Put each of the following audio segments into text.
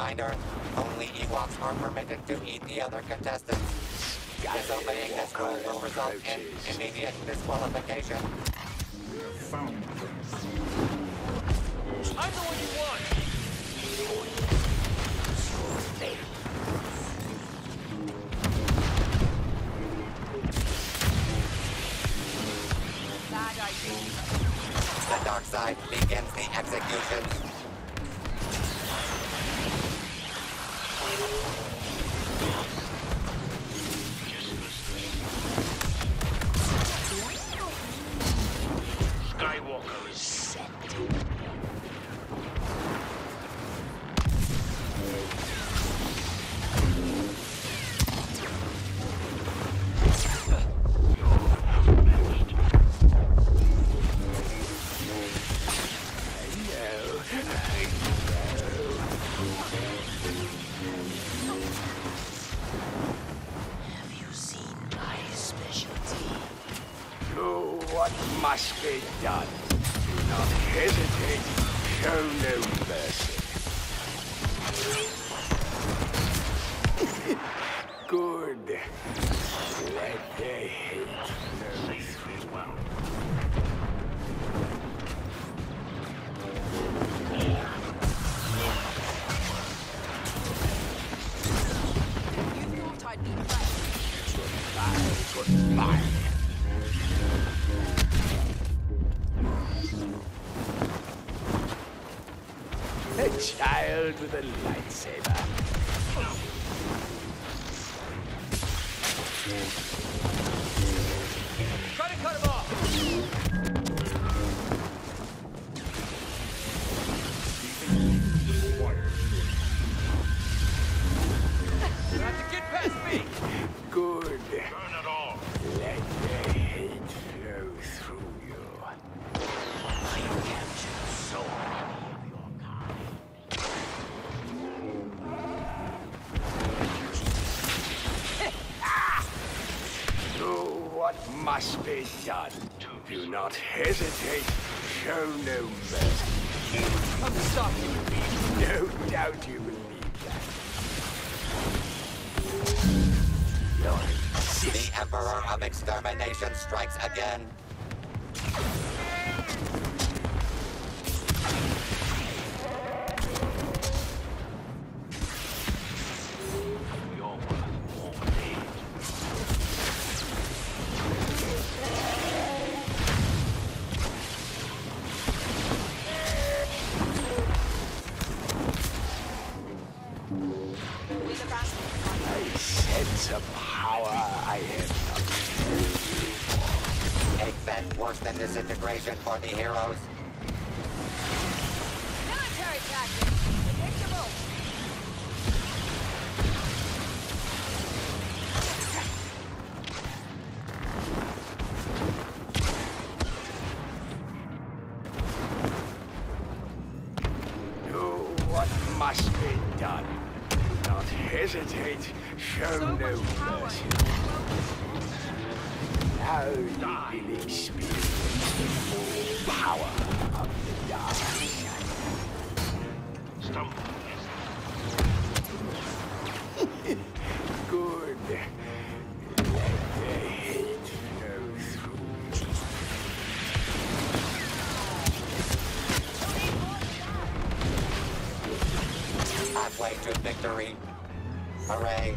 Reminder, only Ewoks are permitted to eat the other contestants. Disobeying this rule will result in immediate disqualification. Found I'm the one you what must be done. Do not hesitate. Show no mercy. A child with a lightsaber. Must be done. Do not hesitate. Show no mercy. To stop you! No doubt you believe that. The Emperor of Extermination strikes again. Power I not Egg-fed worse than disintegration for the heroes. Military tactics. Predictable. Do what must be done. Do not hesitate. Show So no mercy. Now you will experience the full power of the dark side. Stumble. Good. Let the hate flow through. Halfway to victory. Hooray.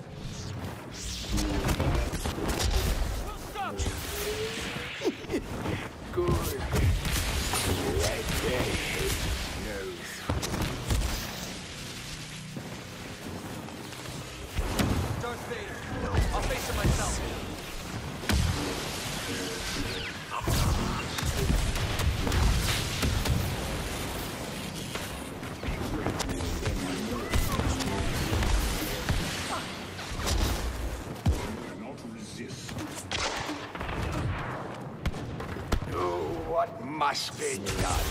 Do must be done.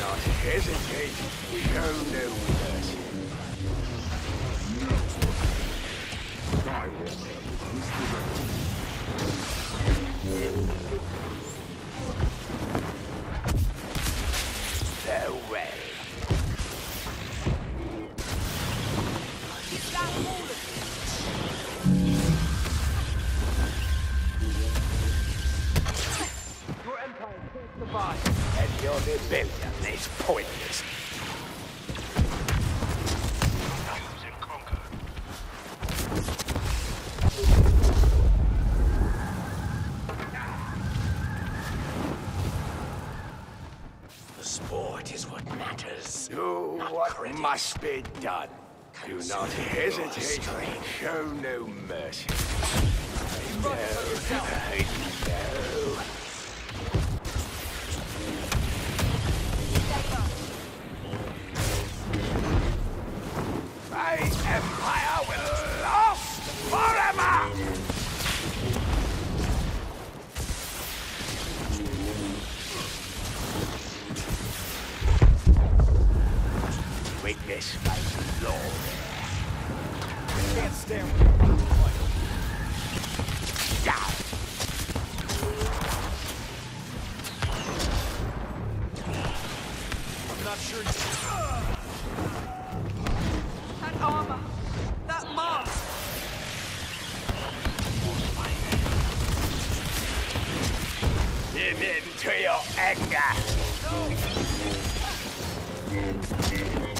not hesitate. Show no mercy. Skywalker rebellion is pointless. The sport is what matters. Do what credit. must be done. Do not hesitate. Show no mercy. Witness my. Can't stand! I'm not sure. That armor. That mask. Your anger! Do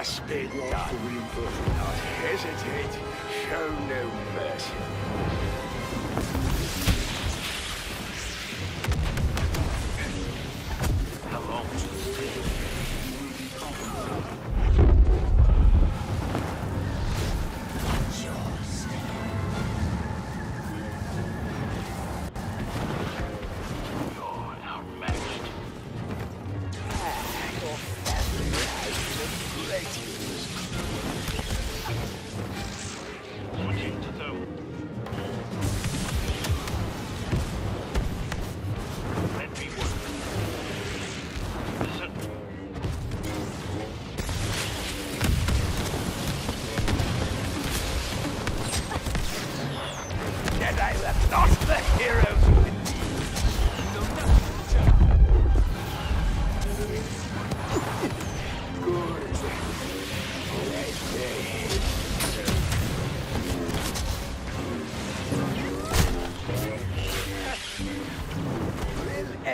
must be done. Do not hesitate. Show no mercy. The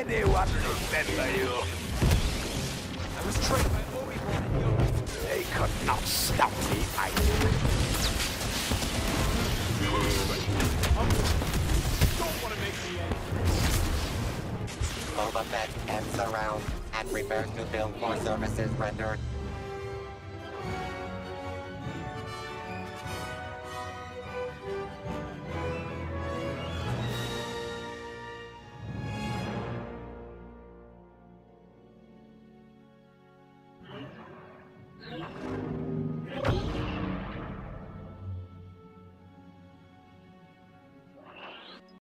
anyone remember you? I was trained by Obi-Wan and Yoda. They could not stop me. Don't to make me angry. Boba Fett ends the round and prepares to bill for services rendered.